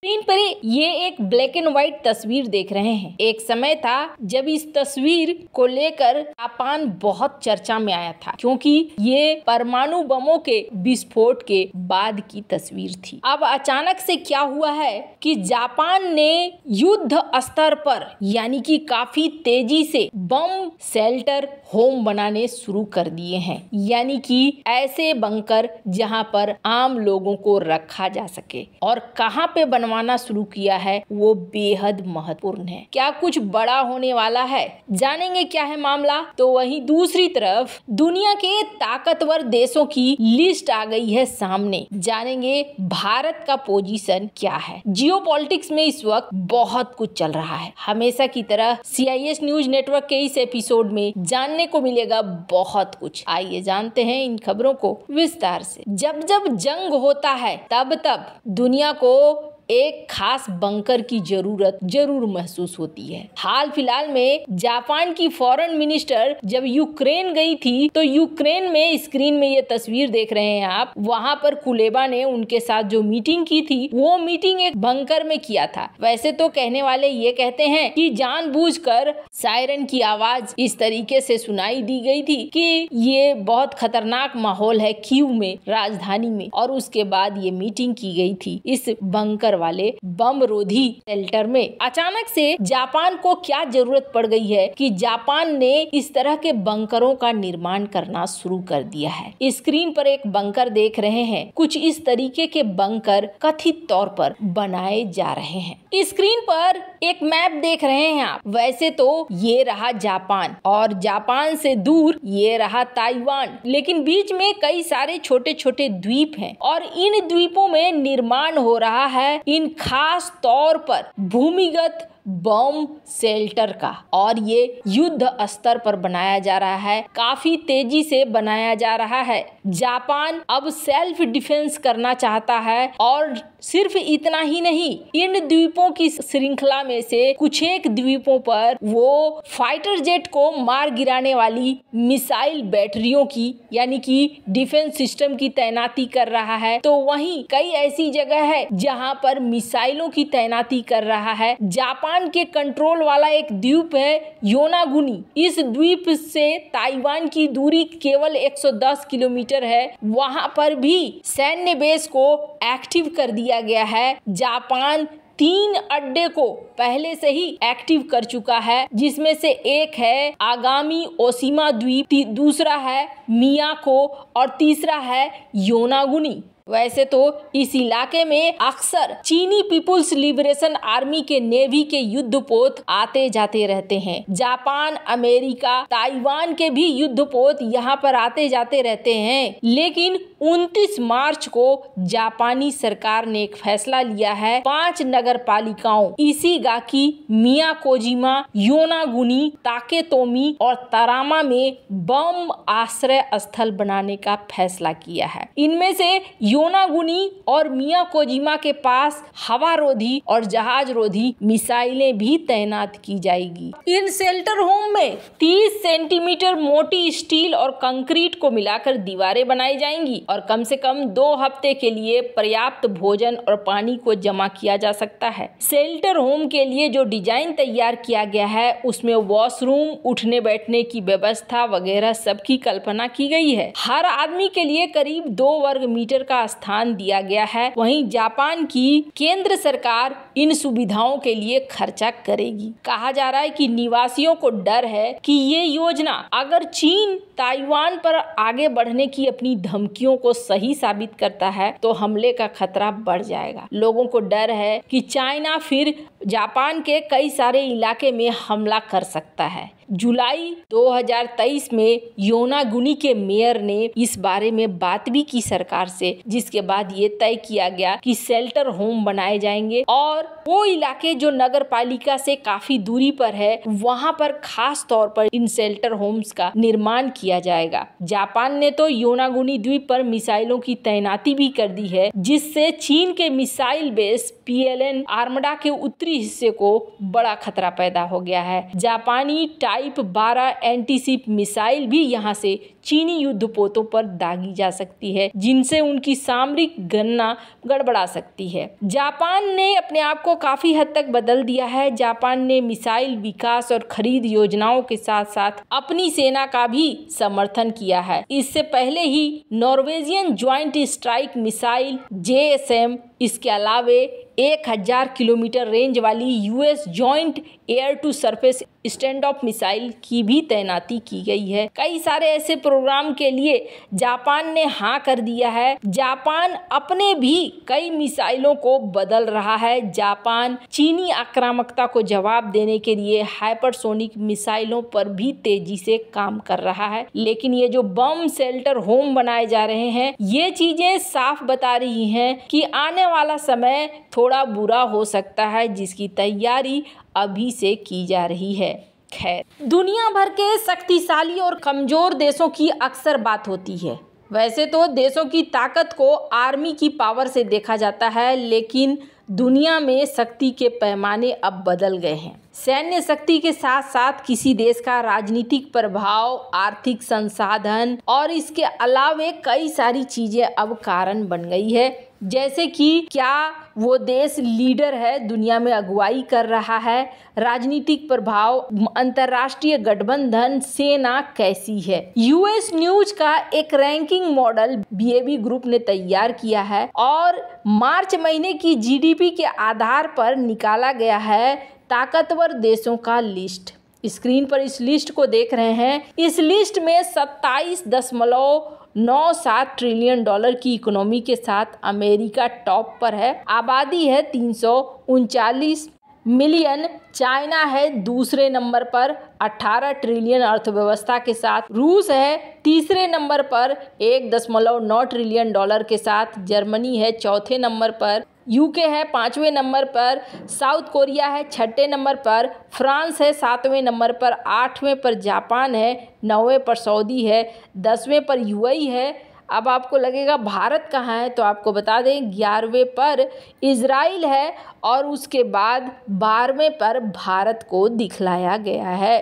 Screen पर ये एक ब्लैक एंड व्हाइट तस्वीर देख रहे हैं। एक समय था जब इस तस्वीर को लेकर जापान बहुत चर्चा में आया था, क्योंकि ये परमाणु बमों के विस्फोट के बाद की तस्वीर थी। अब अचानक से क्या हुआ है कि जापान ने युद्ध स्तर पर, यानी कि काफ़ी तेज़ी से बम शेल्टर होम बनाने शुरू कर दिए हैं, यानी कि ऐसे बंकर जहाँ पर आम लोगों को रखा जा सके। और कहाँ पे बनवा बनवाना शुरू किया है, वो बेहद महत्वपूर्ण है। क्या कुछ बड़ा होने वाला है? जानेंगे क्या है मामला? तो वहीं दूसरी तरफ़, दुनिया के ताकतवर देशों की लिस्ट आ गई है सामने। जानेंगे भारत का पोजीशन क्या है। जियो में इस वक्त बहुत कुछ चल रहा है। हमेशा की तरह सीआईएस न्यूज़ नेटवर्क के इस एपिसोड में जानने को मिलेगा बहुत कुछ। आइए जानते हैं इन खबरों को विस्तार से। जब जब जंग होता है, तब तब दुनिया को एक खास बंकर की ज़रूरत ज़रूर महसूस होती है। हाल फ़िलहाल में जापान की फॉरेन मिनिस्टर जब यूक्रेन गई थी तो यूक्रेन में स्क्रीन में ये तस्वीर देख रहे हैं आप। वहाँ पर कुलेबा ने उनके साथ जो मीटिंग की थी, वो मीटिंग एक बंकर में किया था। वैसे तो कहने वाले ये कहते हैं कि जानबूझकर सायरन की आवाज़ इस तरीके से सुनाई दी गई थी कि ये बहुत खतरनाक माहौल है क्यू में, राजधानी में, और उसके बाद ये मीटिंग की गई थी इस बंकर वाले बम रोधी शेल्टर में। अचानक से जापान को क्या ज़रूरत पड़ गई है कि जापान ने इस तरह के बंकरों का निर्माण करना शुरू कर दिया है। स्क्रीन पर एक बंकर देख रहे हैं। कुछ इस तरीके के बंकर कथित तौर पर बनाए जा रहे हैं। स्क्रीन पर एक मैप देख रहे हैं आप। वैसे तो ये रहा जापान और जापान से दूर ये रहा ताइवान। लेकिन बीच में कई सारे छोटे छोटे द्वीप हैं और इन द्वीपों में निर्माण हो रहा है इन खास तौर पर भूमिगत बम शेल्टर का। और ये युद्ध स्तर पर बनाया जा रहा है। काफ़ी तेज़ी से बनाया जा रहा है। जापान अब सेल्फ डिफेंस करना चाहता है। और सिर्फ़ इतना ही नहीं, इन द्वीपों की श्रृंखला में से कुछ एक द्वीपों पर वो फाइटर जेट को मार गिराने वाली मिसाइल बैटरियों की, यानी कि डिफेंस सिस्टम की तैनाती कर रहा है। तो वहीं कई ऐसी जगह है जहाँ पर मिसाइलों की तैनाती कर रहा है। जापान के कंट्रोल वाला एक द्वीप है, योनागुनी। इस द्वीप से ताइवान की दूरी केवल 110 किलोमीटर है। वहाँ पर भी सैन्य बेस को एक्टिव कर दिया गया है। जापान तीन अड्डे को पहले से ही एक्टिव कर चुका है, जिसमें से एक है आगामी ओसीमा द्वीप दूसरा है मियाको और तीसरा है योनागुनी। वैसे तो इस इलाके में अक्सर चीनी पीपुल्स लिबरेशन आर्मी के नेवी के युद्ध पोत आते जाते रहते हैं। जापान, अमेरिका, ताइवान के भी युद्ध पोत यहाँ पर आते जाते रहते हैं। लेकिन 29 मार्च को जापानी सरकार ने एक फैसला लिया है, पाँच नगर पालिकाओं इसी गाकी मिया कोजिमा योनागुनी, ताकेतोमी और तरामा में बम आश्रय स्थल बनाने का फैसला किया है। इनमें से योनागुनी और मिया कोजिमा के पास हवा रोधी और जहाज़ रोधी मिसाइलें भी तैनात की जाएगी। इन शेल्टर होम में 30 सेंटीमीटर मोटी स्टील और कंक्रीट को मिलाकर दीवारें बनाई जाएँगी और कम से कम दो हफ़्ते के लिए पर्याप्त भोजन और पानी को जमा किया जा सकता है। शेल्टर होम के लिए जो डिज़ाइन तैयार किया गया है, उसमें वॉशरूम उठने बैठने की व्यवस्था वगैरह सब की कल्पना की गई है। हर आदमी के लिए करीब दो वर्ग मीटर का स्थान दिया गया है। वहीं जापान की केंद्र सरकार इन सुविधाओं के लिए खर्चा करेगी। कहा जा रहा है कि निवासियों को डर है कि ये योजना अगर चीन ताइवान पर आगे बढ़ने की अपनी धमकियों को सही साबित करता है तो हमले का खतरा बढ़ जाएगा। लोगों को डर है कि चाइना फिर जापान के कई सारे इलाके में हमला कर सकता है। जुलाई 2023 में योनागुनी के मेयर ने इस बारे में बात भी की सरकार से, जिसके बाद ये तय किया गया कि शेल्टर होम बनाए जाएँगे और वो इलाके जो नगर पालिका से काफ़ी दूरी पर है, वहाँ पर खास तौर पर इन शेल्टर होम्स का निर्माण किया जाएगा। जापान ने तो योनागुनी द्वीप पर मिसाइलों की तैनाती भी कर दी है, जिससे चीन के मिसाइल बेस पीएलएन आर्मडा के उत्तरी हिस्से को बड़ा खतरा पैदा हो गया है। जापानी टाइप 12 एंटीसिप मिसाइल भी यहाँ से चीनी युद्ध पोतों पर दागी जा सकती है, जिनसे उनकी सामरिक गणना गड़बड़ा सकती है। जापान ने अपने आप को काफ़ी हद तक बदल दिया है। जापान ने मिसाइल विकास और खरीद योजनाओं के साथ साथ अपनी सेना का भी समर्थन किया है। इससे पहले ही Norwegian joint strike missile JSM इसके अलावे एक हज़ार किलोमीटर रेंज वाली US joint air to surface stand off missile की भी तैनाती की गई है। कई सारे ऐसे प्रोग्राम के लिए जापान ने हाँ कर दिया है। जापान अपने भी कई मिसाइलों को बदल रहा है। जापान चीनी आक्रामकता को जवाब देने के लिए हाइपरसोनिक मिसाइलों पर भी तेज़ी से काम कर रहा है। लेकिन ये जो बम शेल्टर होम बनाए जा रहे हैं, ये चीज़ें साफ़ बता रही हैं कि आने वाला समय थोड़ा बुरा हो सकता है, जिसकी तैयारी अभी से की जा रही है। खैर, दुनिया भर के शक्तिशाली और कमज़ोर देशों की अक्सर बात होती है। वैसे तो देशों की ताकत को आर्मी की पावर से देखा जाता है, लेकिन दुनिया में शक्ति के पैमाने अब बदल गए हैं। सैन्य शक्ति के साथ साथ किसी देश का राजनीतिक प्रभाव, आर्थिक संसाधन और इसके अलावे कई सारी चीज़ें अब कारण बन गई है। जैसे कि क्या वो देश लीडर है, दुनिया में अगुवाई कर रहा है? राजनीतिक प्रभाव, अंतरराष्ट्रीय गठबंधन, सेना कैसी है? यूएस न्यूज़ का एक रैंकिंग मॉडल बीएबी ग्रुप ने तैयार किया है और मार्च महीने की जीडीपी के आधार पर निकाला गया है ताकतवर देशों का लिस्ट। स्क्रीन पर इस लिस्ट को देख रहे हैं। इस लिस्ट में सत्ताईस दशमलव नौ सात ट्रिलियन डॉलर की इकोनॉमी के साथ अमेरिका टॉप पर है। आबादी है तीन सौ उनचालीस मिलियन। चाइना है दूसरे नंबर पर 18 ट्रिलियन अर्थव्यवस्था के साथ। रूस है तीसरे नंबर पर एक दशमलव नौ ट्रिलियन डॉलर के साथ। जर्मनी है चौथे नंबर पर यूके है, पाँचवें नंबर पर साउथ कोरिया है, छठे नंबर पर फ्रांस है, सातवें नंबर पर, आठवें पर जापान है, नौवें पर सऊदी है, दसवें पर यूएई है। अब आपको लगेगा, भारत कहाँ है? तो आपको बता दें, ग्यारहवें पर इज़राइल है और उसके बाद बारहवें पर भारत को दिखलाया गया है।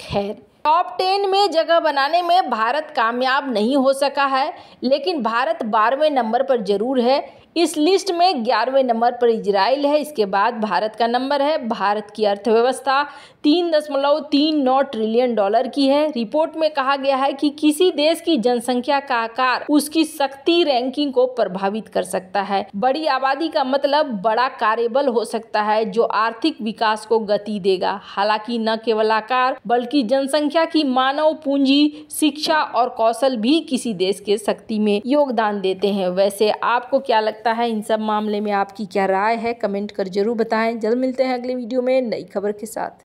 खैर टॉप टेन में जगह बनाने में भारत कामयाब नहीं हो सका है, लेकिन भारत बारहवें नंबर पर ज़रूर है। इस लिस्ट में ग्यारहवें नंबर पर इजराइल है, इसके बाद भारत का नंबर है। भारत की अर्थव्यवस्था तीन दशमलव तीन नौ ट्रिलियन डॉलर की है। रिपोर्ट में कहा गया है कि किसी देश की जनसंख्या का आकार उसकी शक्ति रैंकिंग को प्रभावित कर सकता है। बड़ी आबादी का मतलब बड़ा कार्यबल हो सकता है, जो आर्थिक विकास को गति देगा। हालाँकि न केवल आकार, बल्कि जनसंख्या की मानव पूंजी, शिक्षा और कौशल भी किसी देश के शक्ति में योगदान देते हैं। वैसे आपको क्या लगता लगता है इन सब मामले में आपकी क्या राय है? कमेंट कर ज़रूर बताएँ। जल्द मिलते हैं अगले वीडियो में नई खबर के साथ।